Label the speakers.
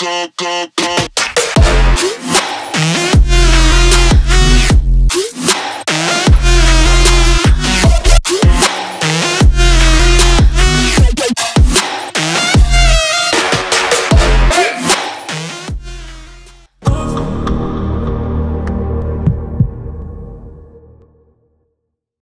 Speaker 1: go, go, go.